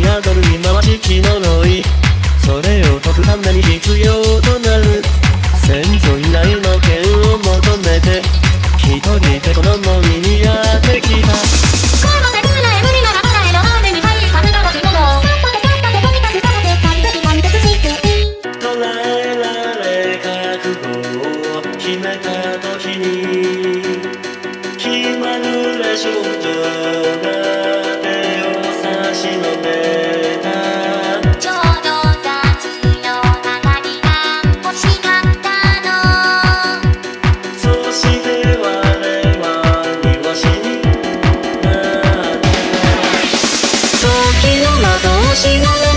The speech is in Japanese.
にまわしき呪い。それを解くために必要となる。先祖以来の剣を求めて一人でこの森にやってきた。決めた時に決まるでしょうしな